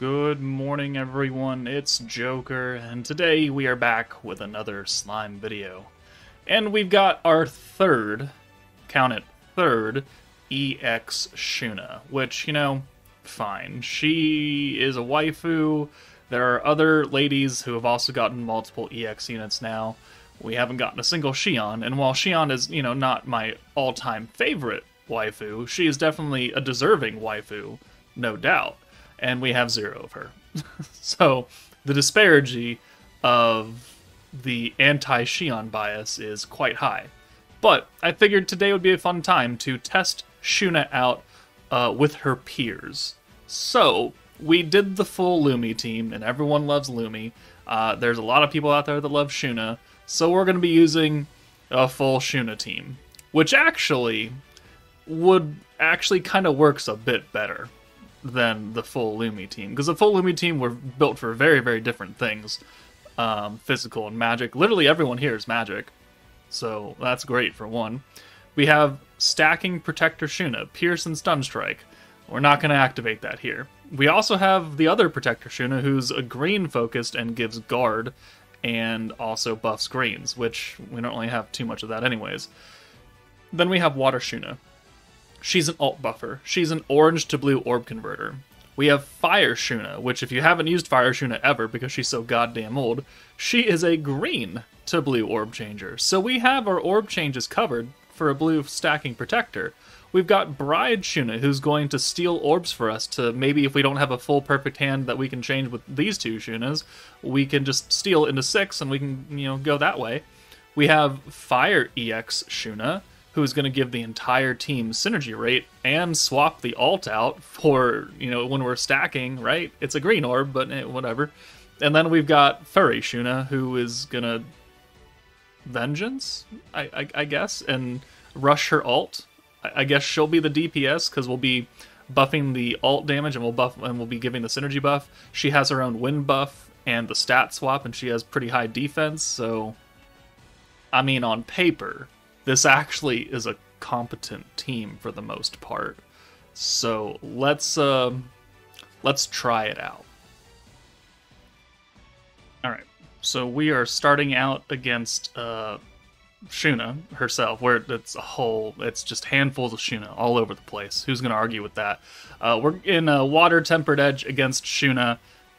Good morning, everyone. It's Joker, and today we are back with another slime video. And we've got our third, count it, third EX Shuna, which, you know, fine. She is a waifu. There are other ladies who have also gotten multiple EX units now. We haven't gotten a single Shion, and while Shion is, you know, not my all time favorite waifu, she is definitely a deserving waifu, no doubt and we have zero of her. so the disparity of the anti Shion bias is quite high. But I figured today would be a fun time to test Shuna out uh, with her peers. So we did the full Lumi team, and everyone loves Lumi. Uh, there's a lot of people out there that love Shuna, so we're going to be using a full Shuna team, which actually would actually kind of works a bit better than the full Lumi team because the full Lumi team were built for very very different things, um, physical and magic. Literally everyone here is magic, so that's great for one. We have stacking Protector Shuna, Pierce and Stun Strike. We're not going to activate that here. We also have the other Protector Shuna, who's a green focused and gives guard, and also buffs greens, which we don't really have too much of that anyways. Then we have Water Shuna, She's an alt buffer. She's an orange to blue orb converter. We have Fire Shuna, which if you haven't used Fire Shuna ever because she's so goddamn old, she is a green to blue orb changer. So we have our orb changes covered for a blue stacking protector. We've got Bride Shuna, who's going to steal orbs for us to maybe if we don't have a full perfect hand that we can change with these two Shunas, we can just steal into six and we can, you know, go that way. We have Fire EX Shuna, who's going to give the entire team synergy rate and swap the alt out for, you know, when we're stacking, right? It's a green orb, but eh, whatever. And then we've got Furry Shuna, who is going to Vengeance, I, I, I, guess, and rush her alt. I, I guess she'll be the DPS because we'll be buffing the alt damage and we'll buff and we'll be giving the synergy buff. She has her own wind buff and the stat swap, and she has pretty high defense. So, I mean, on paper, this actually is a competent team for the most part. So let's uh, let's try it out. All right. So we are starting out against uh, Shuna herself, where it's a whole, it's just handfuls of Shuna all over the place. Who's going to argue with that? Uh, we're in a water tempered edge against Shuna,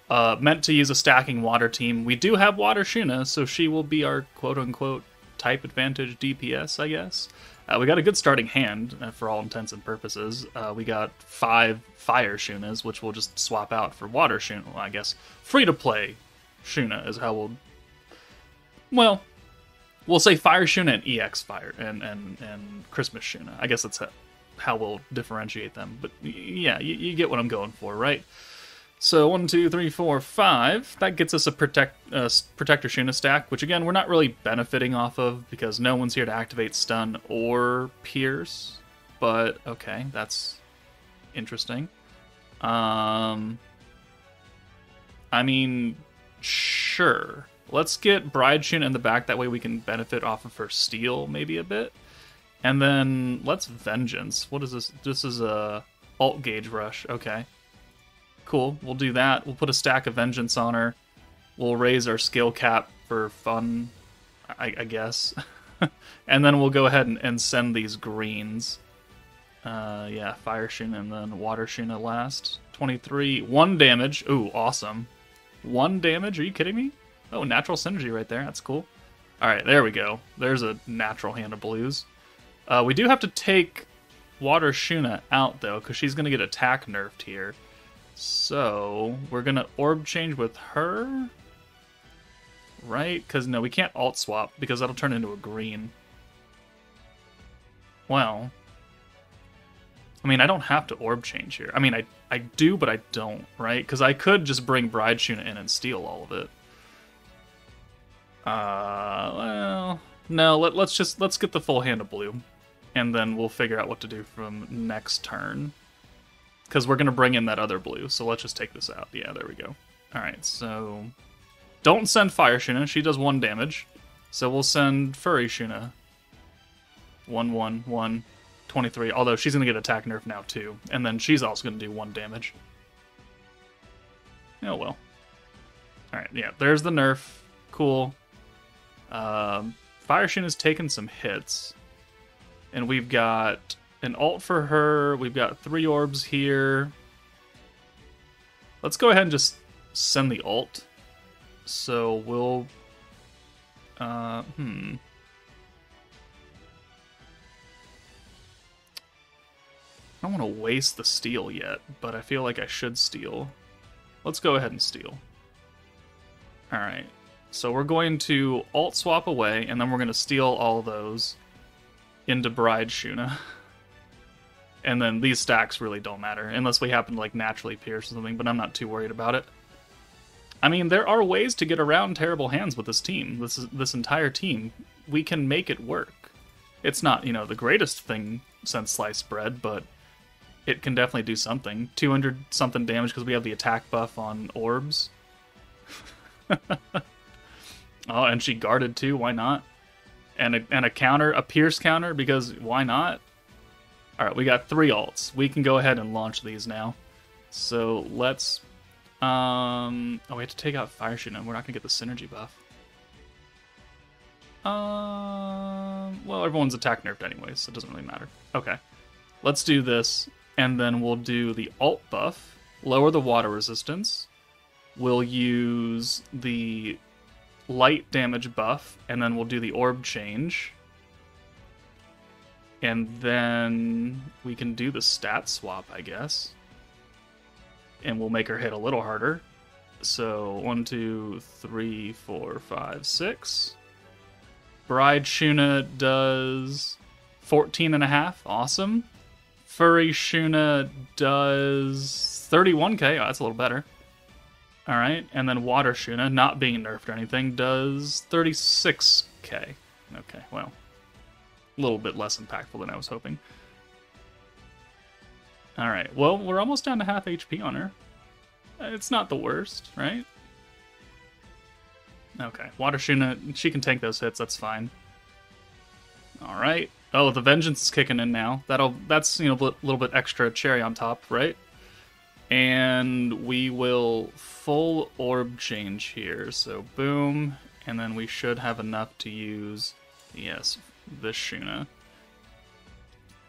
uh, meant to use a stacking water team. We do have water Shuna, so she will be our quote unquote type advantage DPS, I guess. Uh, we got a good starting hand uh, for all intents and purposes. Uh, we got five fire Shunas, which we'll just swap out for water Shuna. Well, I guess free to play Shuna is how we'll. Well, we'll say fire Shuna and EX fire and and and Christmas Shuna. I guess that's how we'll differentiate them. But yeah, you, you get what I'm going for, right? So one, two, three, four, five. That gets us a protect uh, protector Shuna stack, which again we're not really benefiting off of because no one's here to activate stun or pierce. But okay, that's interesting. Um, I mean, sure. Let's get Bride Shuna in the back. That way we can benefit off of her steal maybe a bit. And then let's Vengeance. What is this? This is a alt gauge rush. Okay. Cool, we'll do that. We'll put a stack of Vengeance on her. We'll raise our skill cap for fun, I, I guess. and then we'll go ahead and, and send these greens. Uh, yeah, Fire Shuna and then Water Shuna last. 23, 1 damage. Ooh, awesome. 1 damage? Are you kidding me? Oh, natural synergy right there. That's cool. Alright, there we go. There's a natural hand of blues. Uh, we do have to take Water Shuna out, though, because she's going to get attack nerfed here. So, we're gonna orb change with her? Right? Because, no, we can't alt swap, because that'll turn into a green. Well... I mean, I don't have to orb change here. I mean, I, I do, but I don't, right? Because I could just bring Bride Shuna in and steal all of it. Uh, well... No, let, let's just, let's get the full hand of blue. And then we'll figure out what to do from next turn because we're to bring in that other blue. So let's just take this out. Yeah, there we go. All right, so don't send Fire Shuna. She does one damage. So we'll send Furry Shuna. 1 1 1 23. Although she's to get attack nerf now too. And then she's also to do one damage. Oh well. Alright, yeah, there's the nerf. Cool. Um, Fire Shin has taken some hits. And we've got an alt for her. We've got three orbs here. Let's go ahead and just send the alt. So we'll... Uh, hmm. I don't want to waste the steal yet, but I feel like I should steal. Let's go ahead and steal. Alright, so we're going to alt swap away, and then we're going to steal all those into Bride Shuna. and then these stacks really don't matter, unless we happen to like naturally pierce or something, but I'm not too worried about it. I mean, there are ways to get around terrible hands with this team, this, is this entire team. We can make it work. It's not, you know, the greatest thing since sliced bread, but it can definitely do something. 200 something damage because we have the attack buff on orbs. oh, and she guarded too. Why not? And a, and a counter, a pierce counter, because why not? All right, we got three alts. We can go ahead and launch these now. So let's. Um. Oh, we have to take out Fire and we're not gonna get the synergy buff. Um. Well, everyone's attack nerfed anyway, so it doesn't really matter. Okay. Let's do this and then we'll do the alt buff, lower the water resistance. We'll use the light damage buff, and then we'll do the orb change. And then we can do the stat swap, I guess. And we'll make her hit a little harder. So, one, two, three, four, five, six. Bride Shuna does 14 and a half. Awesome. Furry Shuna does 31k. Oh, that's a little better. All right, and then Water Shuna, not being nerfed or anything, does 36k. Okay, well, little bit less impactful than I was hoping. All right, well, we're almost down to half HP on her. Uh, it's not the worst, right? Okay, Water Shuna, she can tank those hits, that's fine. All right, Oh, the vengeance is kicking in now. That'll that's you know a little bit extra cherry on top, right? And we will full orb change here. So boom, and then we should have enough to use yes this Shuna.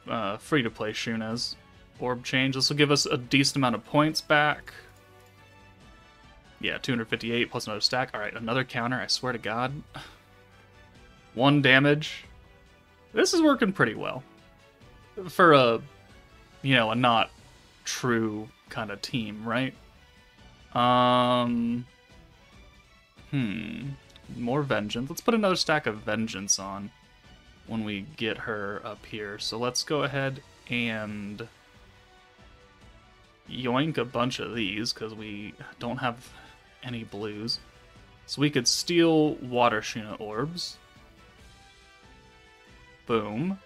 Uh, free to play Shuna's orb change. This will give us a decent amount of points back. Yeah, 258 plus another stack. All right, another counter. I swear to God. One damage. This is working pretty well for a, you know, a not true kind of team, right? Um, hmm, more vengeance. Let's put another stack of vengeance on when we get her up here. So let's go ahead and yoink a bunch of these because we don't have any blues. So we could steal Water Shuna orbs. Boom.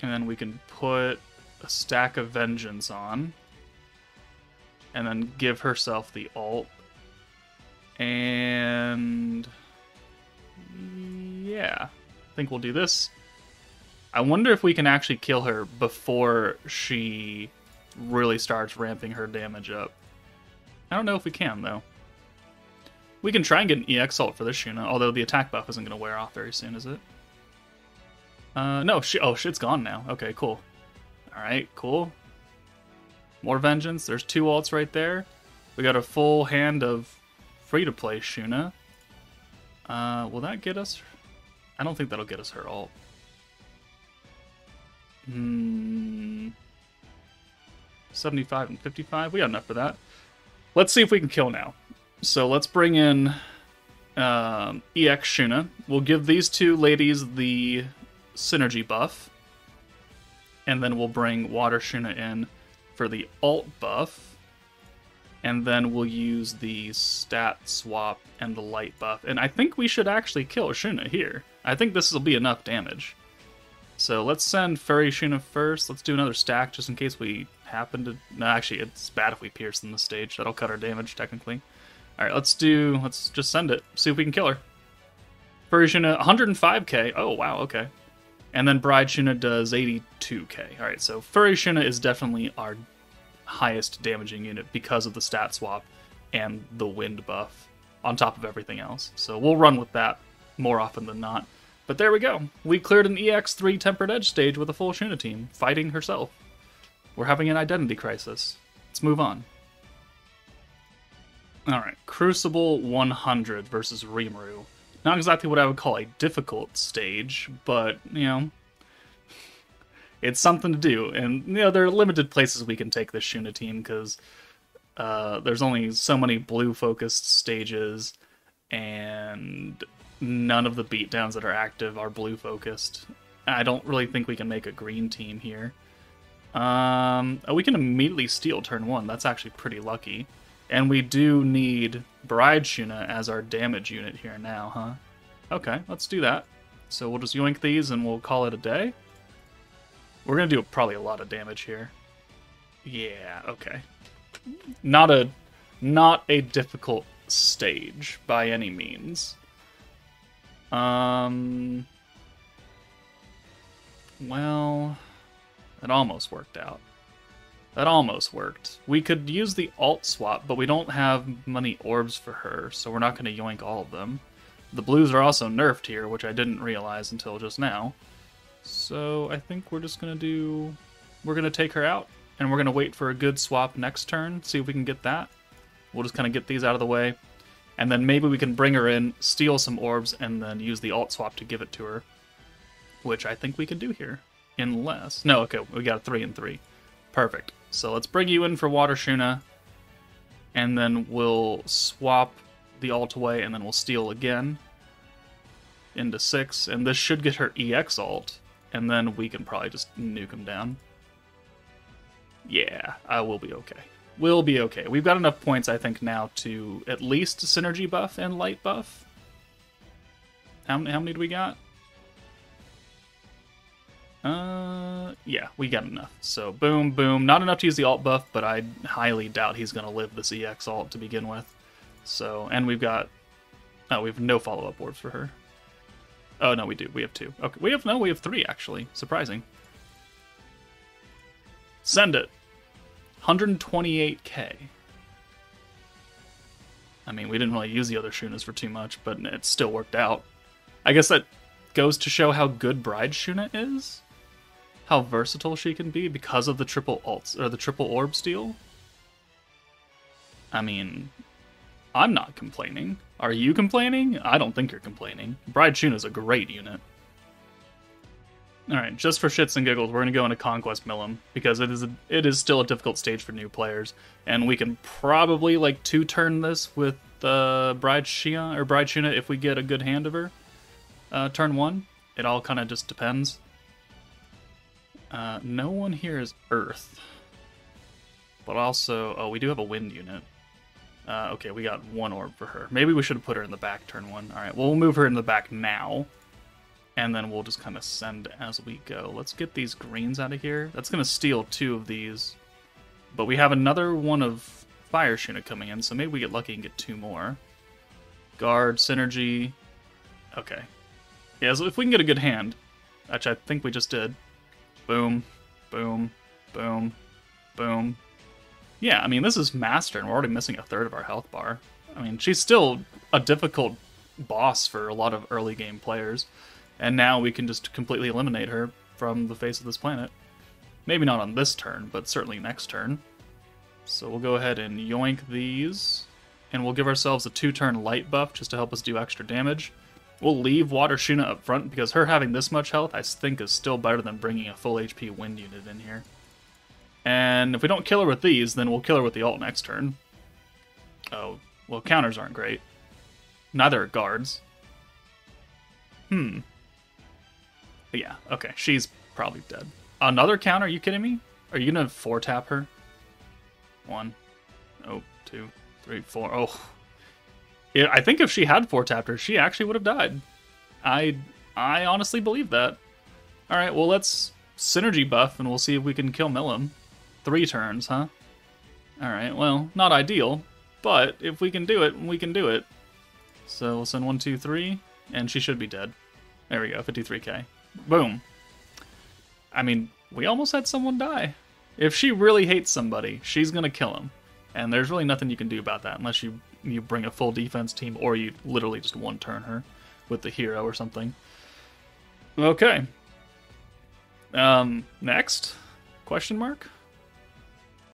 And then we can put a stack of vengeance on. And then give herself the alt. And think we'll do this. I wonder if we can actually kill her before she really starts ramping her damage up. I don't know if we can though. We can try and get an EX ult for this Shuna, although the attack buff isn't going to wear off very soon, is it? Uh, no, sh oh, shit's gone now. Okay, cool. Alright, cool. More Vengeance. There's two ults right there. We got a full hand of free-to-play Shuna. Uh, will that get us... I don't think that'll get us her ult. Hmm... 75 and 55? We got enough for that. Let's see if we can kill now. So let's bring in um, EX Shuna. We'll give these two ladies the synergy buff. And then we'll bring Water Shuna in for the alt buff. And then we'll use the stat swap and the light buff. And I think we should actually kill Shuna here. I think this will be enough damage. So let's send Furry Shuna first. Let's do another stack just in case we happen to... No, actually, it's bad if we pierce in the stage. That'll cut our damage, technically. Alright, let's do... Let's just send it. See if we can kill her. Version 105k. Oh, wow, okay. And then Bride Shuna does 82k. Alright, so Furry Shuna is definitely our highest damaging unit because of the stat swap and the wind buff on top of everything else. So we'll run with that more often than not. But there we go. We cleared an EX3 Tempered Edge stage with a full Shuna team, fighting herself. We're having an identity crisis. Let's move on. Alright, Crucible 100 versus Rimuru. Not exactly what I would call a difficult stage, but, you know, it's something to do. And, you know, there are limited places we can take this Shuna team because uh, there's only so many blue focused stages, and none of the beatdowns that are active are blue focused. I don't really think we can make a green team here. Um, oh, we can immediately steal turn one. That's actually pretty lucky. And we do need Bride Shuna as our damage unit here now, huh? Okay, let's do that. So we'll just yoink these and we'll call it a day. We're gonna do probably a lot of damage here. Yeah, okay. Not a not a difficult stage by any means. Um well, it almost worked out. That almost worked. We could use the alt swap, but we don't have many orbs for her, so we're not going to yoink all of them. The blues are also nerfed here, which I didn't realize until just now. So I think we're just going to do... We're going to take her out, and we're going to wait for a good swap next turn, see if we can get that. We'll just kind of get these out of the way. And then maybe we can bring her in, steal some orbs, and then use the alt swap to give it to her. Which I think we can do here. Unless... No, okay, we got a 3 and 3. Perfect. So let's bring you in for Water Shuna, and then we'll swap the alt away, and then we'll steal again into 6, and this should get her EX alt, and then we can probably just nuke him down. Yeah, I will be okay. We'll be okay. We've got enough points, I think, now to at least synergy buff and light buff. How many, how many do we got? Uh, yeah, we got enough. So boom, boom. Not enough to use the alt buff, but I highly doubt he's going to live this EX alt to begin with. So, and we've got, oh, we have no follow-up orbs for her. Oh, no, we do. We have two. Okay, we have, no, we have three, actually. Surprising. Send it. 128k. I mean, we didn't really use the other Shunas for too much, but it still worked out. I guess that goes to show how good Bride Shuna is how versatile she can be because of the triple alts or the triple orb steal. I mean, I'm not complaining. Are you complaining? I don't think you're complaining. Bride Shuna is a great unit. Alright, just for shits and giggles, we're gonna go into Conquest Milim, because it is a, it is still a difficult stage for new players. And we can probably like two turn this with uh, Bride Shia or Bride Shuna if we get a good hand of her. Uh, turn one. It all kind of just depends. Uh, no one here is Earth. But also, oh, we do have a wind unit. Uh, okay, we got one orb for her. Maybe we should have put her in the back turn one. All right, well, we'll move her in the back now. And then we'll just kind of send as we go. Let's get these greens out of here. That's going to steal two of these. But we have another one of Fire Shuna coming in, so maybe we get lucky and get two more. Guard, Synergy. Okay. Yeah, so if we can get a good hand, which I think we just did, Boom, boom, boom, boom. Yeah, I mean, this is Master, and we're already missing a third of our health bar. I mean, she's still a difficult boss for a lot of early game players, and now we can just completely eliminate her from the face of this planet. Maybe not on this turn, but certainly next turn. So we'll go ahead and yoink these, and we'll give ourselves a two-turn light buff just to help us do extra damage. We'll leave Water Shuna up front because her having this much health, I think, is still better than bringing a full HP Wind unit in here. And if we don't kill her with these, then we'll kill her with the alt next turn. Oh, well, counters aren't great. Neither are guards. Hmm. Yeah, okay, she's probably dead. Another counter? Are you kidding me? Are you gonna four tap her? One, oh, two, three, four. Oh, yeah, I think if she had four tapped her, she actually would have died. I I honestly believe that. All right, well let's synergy buff and we'll see if we can kill Milim. Three turns, huh? All right, well not ideal, but if we can do it, we can do it. So we'll send one, two, three, and she should be dead. There we go, 53k. Boom. I mean, we almost had someone die. If she really hates somebody, she's gonna kill him, and there's really nothing you can do about that unless you you bring a full defense team or you literally just one turn her with the hero or something. Okay. Um, next question mark.